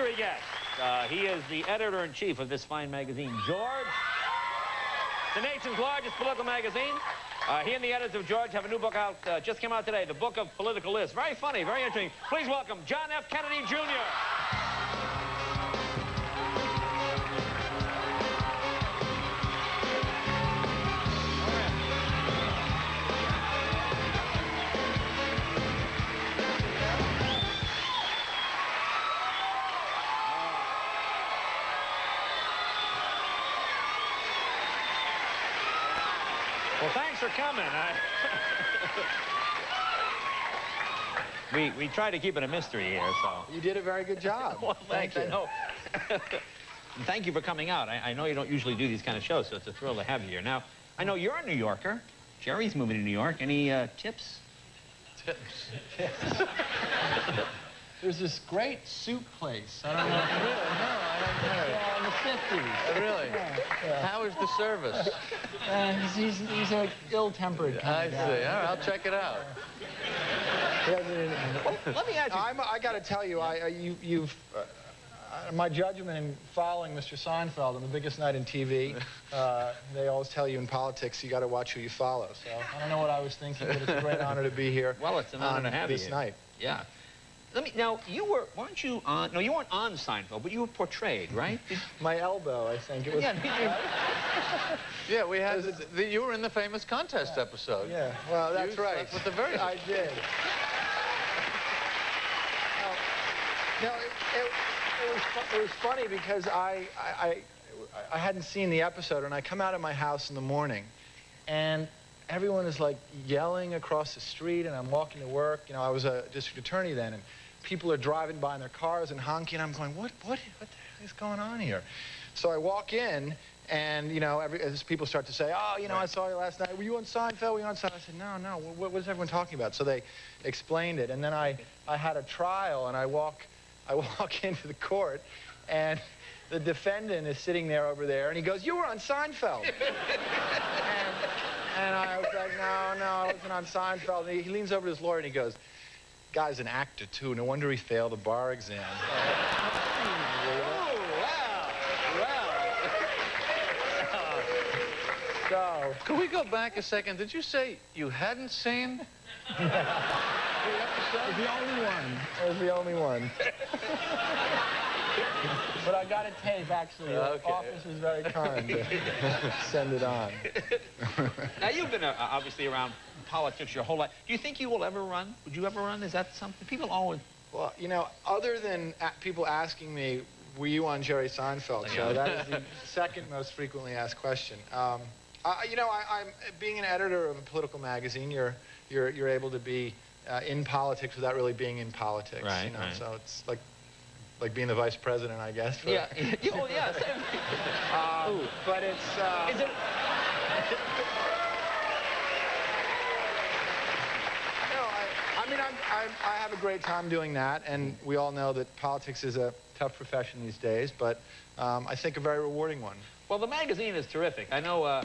mystery guest. Uh, he is the editor-in-chief of this fine magazine, George. The nation's largest political magazine. Uh, he and the editors of George have a new book out, uh, just came out today, The Book of Political Lists. Very funny, very interesting. Please welcome John F. Kennedy, Jr. thanks for coming. I... we, we try to keep it a mystery here, so... You did a very good job. Well, thanks, Thank I know. Thank you for coming out. I, I know you don't usually do these kind of shows, so it's a thrill to have you here. Now, I know you're a New Yorker. Jerry's moving to New York. Any uh, tips? Tips? There's this great soup place. I don't know. if you Really? No, I haven't heard. Yeah, in the 50s. Uh, Really? Yeah. How is the service? Uh, he's, he's, he's a ill-tempered I kind see. of All guy. right, I'll check it out. Let me ask you. I'm, I got to tell you, I, I you, you've uh, uh, my judgment in following Mr. Seinfeld on the biggest night in TV. Uh, they always tell you in politics you got to watch who you follow. So I don't know what I was thinking, but it's a great honor to be here. Well, it's an honor on to have you this here. night. Yeah. Let me, now, you were, weren't you on, no, you weren't on Seinfeld, but you were portrayed, right? My elbow, I think it was. yeah, did? Yeah, we had. The, the, you were in the famous contest episode. Yeah, well, that's You right. slept with the very. I did. No, no, it, it, it, was, it was funny because I, I, I, I hadn't seen the episode, and I come out of my house in the morning, and everyone is like yelling across the street, and I'm walking to work. You know, I was a district attorney then, and people are driving by in their cars and honking. I'm going, what, what, what the heck is going on here? So I walk in, and you know, every, as people start to say, "Oh, you know, I saw you last night. Were you on Seinfeld? Were you on Seinfeld?" I said, "No, no. What, what is everyone talking about?" So they explained it, and then I, I had a trial, and I walk, I walk into the court, and the defendant is sitting there over there, and he goes, "You were on Seinfeld." and, I was like, "No, no, I wasn't on Seinfeld." And he, he leans over to his lawyer, and he goes, "Guy's an actor too. No wonder he failed the bar exam." So. Could we go back a second? Did you say you hadn't seen? It was the only one. It was the only one. but I got a tape, actually. The Okay. office was very kind to send it on. Now, you've been uh, obviously around politics your whole life. Do you think you will ever run? Would you ever run? Is that something? People always... Well, you know, other than people asking me, were you on Jerry Seinfeld show? That is the second most frequently asked question. Um, I, you know, I, I'm being an editor of a political magazine. You're you're you're able to be uh, in politics without really being in politics. Right, You know, right. so it's like like being the vice president, I guess. for- Yeah. yeah, oh, yeah. same. Um, but it's. Uh, Is it... No, I, I mean, I'm, I'm, I have a great time doing that, and we all know that politics is a tough profession these days, but um, I think a very rewarding one. Well, the magazine is terrific. I know, uh,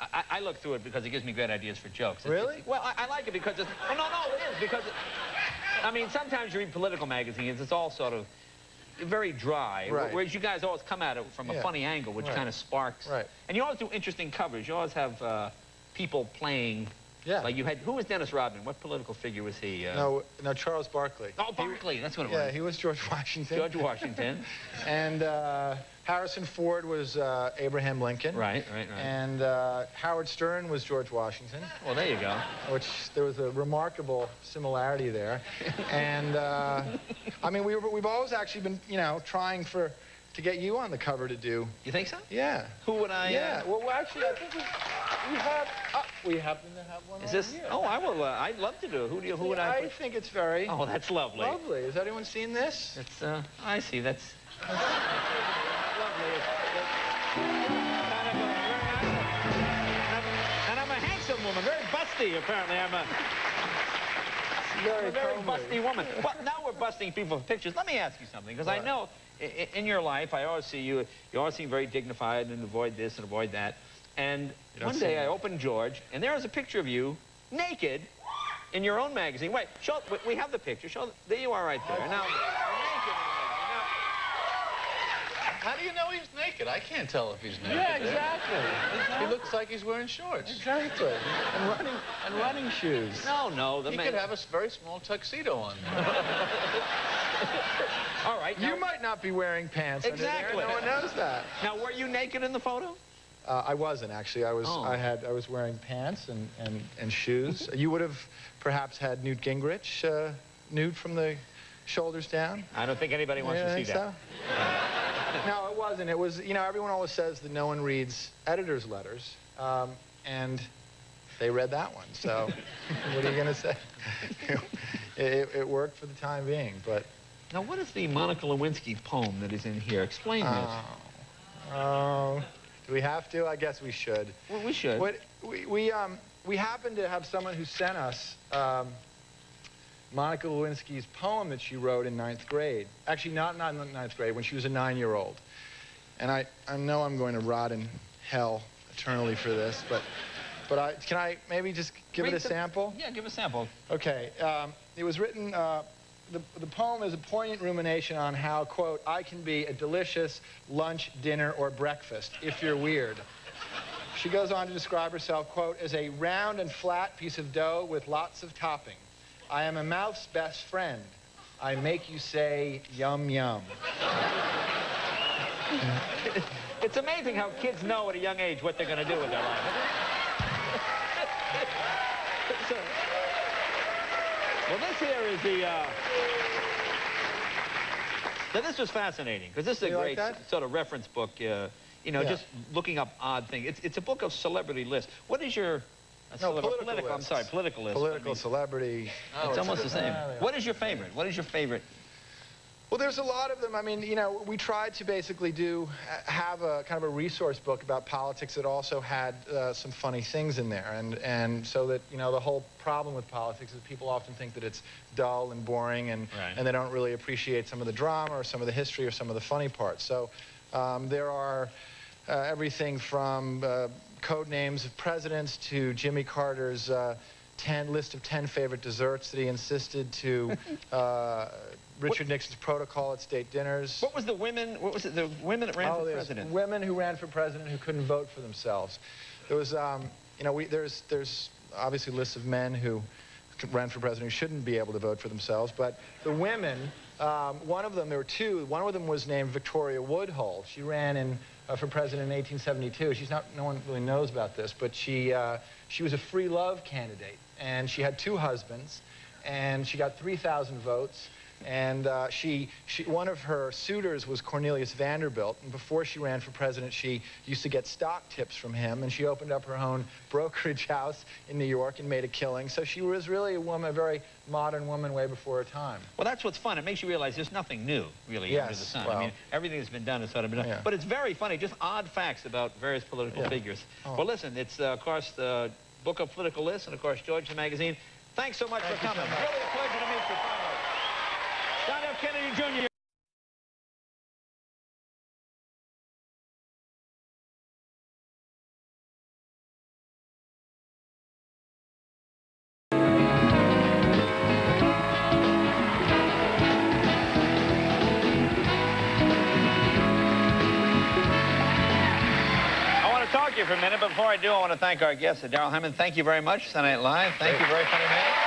I, I look through it because it gives me great ideas for jokes. It's- Really? it's- well, I, I like it because it's, well, no, no, it is because, it, I mean, sometimes you read political magazines, it's all sort of very dry, Right. whereas you guys always come at it from a Yeah. funny angle, which Right. kind of sparks. Right. And you always do interesting covers. You always have uh, people playing. Yeah. Like you had, who was Dennis Rodman? What political figure was he? Uh, No, no, Charles Barkley. Oh, Barkley, that's what it was. Yeah, was. he was George Washington. George Washington. And uh, Harrison Ford was uh, Abraham Lincoln. right, right, right. And uh, Howard Stern was George Washington, well, there you go. which there was a remarkable similarity there. and uh, I mean, we were, we've always actually been, you know, trying for to get you on the cover to do. You think so? Yeah. Who would I? Yeah. Uh, Well, well, actually, I think we, we have. Uh, we happen to have one. is right this? Here. Oh, I will. Uh, I'd love to do it. Who do you? Who would I? I put- think it's very Oh, that's lovely. lovely. Has anyone seen this? It's, uh, I see, that's... Lovely. And I'm a handsome woman, very busty, apparently. I'm a, Very a very busty woman. Well, now we're busting people for pictures. Let me ask you something, because I know in your life, I always see you, you always seem very dignified and avoid this and avoid that. And one day. I opened George, and there is a picture of you naked in your own magazine. Wait, show, we- have the picture. Show, there you are right there. Now, you're naked in How do you know he's naked? I can't tell if he's naked. Yeah, there. exactly. He looks like he's wearing shorts. Exactly. And running and running shoes. No, no, the He man. could have a very small tuxedo on. All right. Now, You might not be wearing pants. under there. Exactly. No one knows that. now, were you naked in the photo? Uh, I wasn't actually. I was. Oh. I had. I was wearing pants and and, and shoes. you would have perhaps had Newt Gingrich uh, nude from the shoulders down. I don't think anybody wants You to see think that. so? No, it wasn't. It was. You know, everyone always says that no one reads editors' letters, um, and they read that one. So, what are you gonna say? it, it worked for the time being, but. Now, what is the Monica Lewinsky poem that is in here? Explain this. Oh. Oh. Do we have to? I guess we should. Well, we should. What, we, we, um, we happen to have someone who sent us um, Monica Lewinsky's poem that she wrote in ninth grade. Actually, not, not in ninth grade, when she was a nine-year-old. And I, I know I'm going to rot in hell eternally for this, but, but I, can I maybe just give Read it a the- sample? Yeah, give a sample. Okay. Um, it was written, uh, the, the poem is a poignant rumination on how, quote, I can be a delicious lunch, dinner, or breakfast, if you're weird. She goes on to describe herself, quote, as a round and flat piece of dough with lots of topping. I am a mouth's best friend. I make you say, yum, yum. It's amazing how kids know at a young age what they're going to do with their life. So- well, this here is the. Uh, now, this was fascinating because this is a You like great s- sort of reference book. Uh, you know, Yeah. just looking up odd things. It's, it's a book of celebrity lists. What is your? A No, celebra- political I'm sorry, political list. Political, I mean, celebrity. it's almost the same. What is your favorite? What is your favorite? Well, there's a lot of them. I mean, you know, we tried to basically do have a kind of a resource book about politics that also had uh, some funny things in there, and and so that you know the whole problem with politics is people often think that it's dull and boring, and Right. and they don't really appreciate some of the drama or some of the history or some of the funny parts. So um, there are uh, everything from uh, code names of presidents to Jimmy Carter's. Uh, 10 list of 10 favorite desserts that he insisted to uh, Richard Nixon's protocol at state dinners. What was the women? What was it? The women that ran oh, for president. women who ran for president who couldn't vote for themselves. There was, um, you know, we, there's, there's obviously lists of men who ran for president who shouldn't be able to vote for themselves, but the women, um, one of them, there were two, one of them was named Victoria Woodhull. She ran in, for president in 1872. She's not, no one really knows about this, but she, uh, she was a free love candidate, and she had two husbands, and she got 3,000 votes. And uh, she, she, one of her suitors was Cornelius Vanderbilt. And before she ran for president, she used to get stock tips from him. And she opened up her own brokerage house in New York and made a killing. So she was really a woman, a very modern woman way before her time. Well, that's what's fun. It makes you realize there's nothing new, really, under the sun. well- I mean, everything that's been done has sort of been done. Yeah. But it's very funny, just odd facts about various political Yeah. figures. Oh. Well, listen, it's, uh, of course, the book of political lists, and, of course, George the Magazine. Thanks so much Thank for you so coming. much. Really a pleasure to meet you, finally. John F. Kennedy Jr. I want to talk to you for a minute, but before I do, I want to thank our guest, Darrell Hammond. Thank you very much, Sunday Night Live. Thank you, very funny man.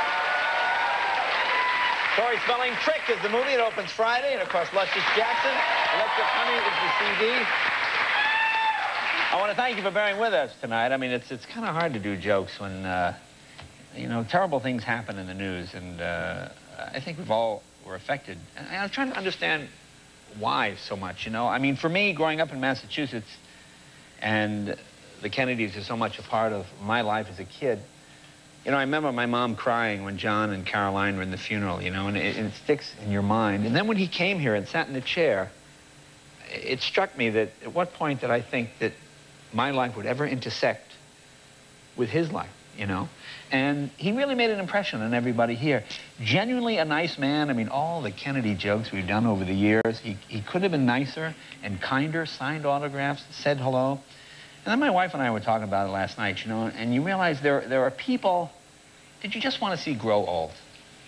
Tori Spelling Trick is the movie. It opens Friday, and of course, Luscious Jackson. Electric Honey is the CD. I want to thank you for bearing with us tonight. I mean, it's it's kind of hard to do jokes when uh, you know terrible things happen in the news, and uh, I think we've all were affected. And I'm trying to understand why so much. You know, I mean, for me, growing up in Massachusetts, and the Kennedys are so much a part of my life as a kid. You know, I remember my mom crying when John and Caroline were in the funeral, you know, and it, it sticks in your mind. And then when he came here and sat in the chair, it struck me that at what point did I think that my life would ever intersect with his life, you know? And he really made an impression on everybody here. Genuinely a nice man. I mean, all the Kennedy jokes we've done over the years, he, he could have been nicer and kinder, signed autographs, said hello. And then my wife and I were talking about it last night, you know, and you realize there, there are people that you just want to see grow old,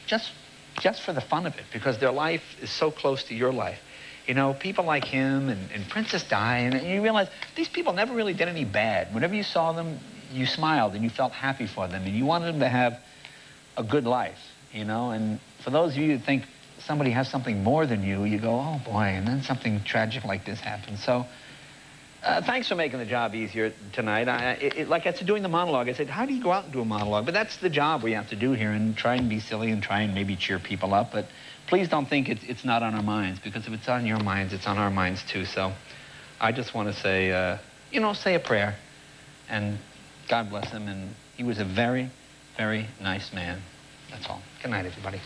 just, just for the fun of it, because their life is so close to your life. You know, people like him and, and Princess Di, and you realize these people never really did any bad. Whenever you saw them, you smiled and you felt happy for them, and you wanted them to have a good life, you know. And for those of you who think somebody has something more than you, you go, oh boy, and then something tragic like this happens. So uh, thanks for making the job easier tonight. I, it, it, like I said, doing the monologue, I said, how do you go out and do a monologue? But that's the job we have to do here and try and be silly and try and maybe cheer people up. But please don't think it's, it's not on our minds because if it's on your minds, it's on our minds too. So I just want to say, uh, you know, say a prayer and God bless him. And he was a very, very nice man. That's all. Good night, everybody.